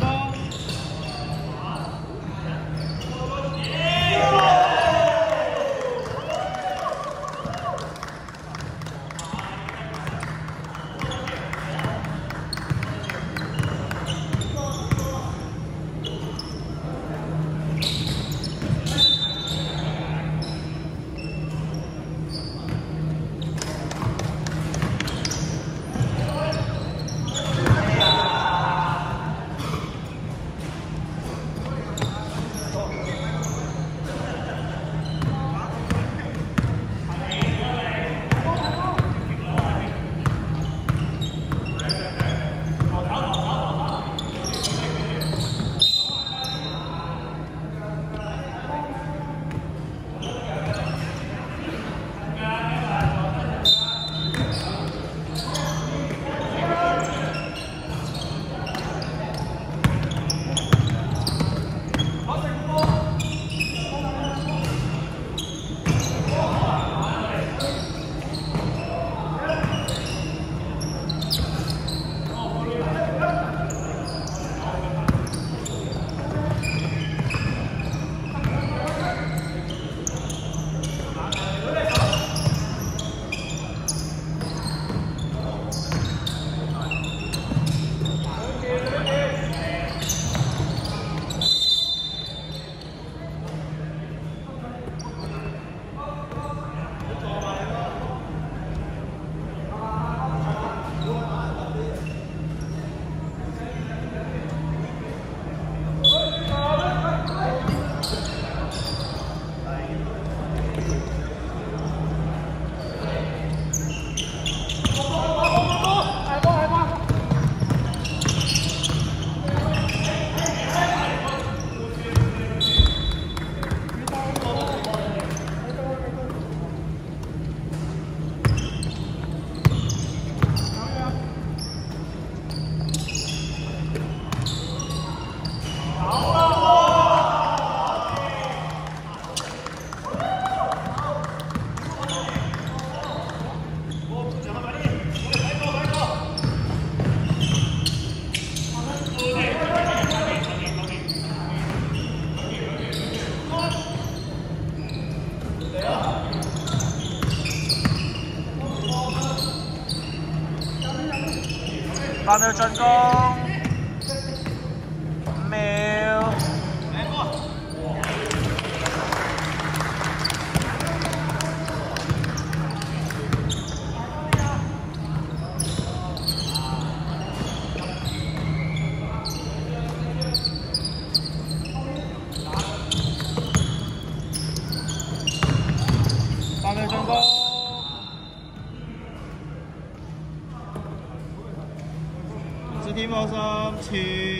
ball. Johnson Goal! two.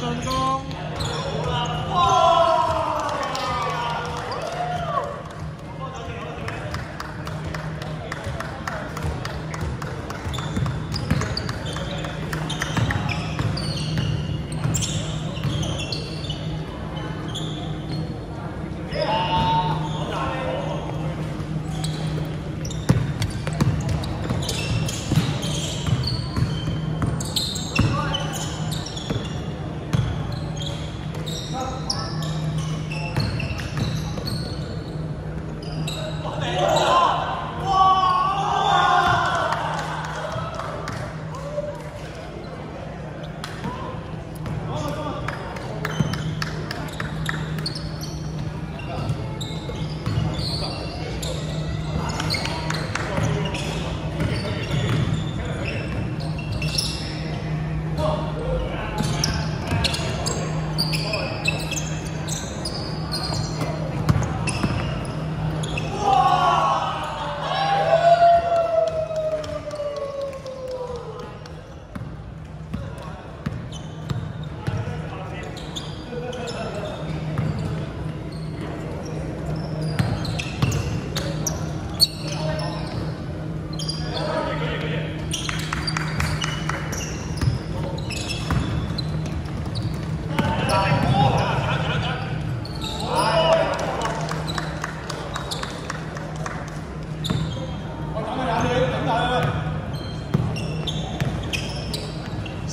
进攻！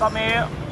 समय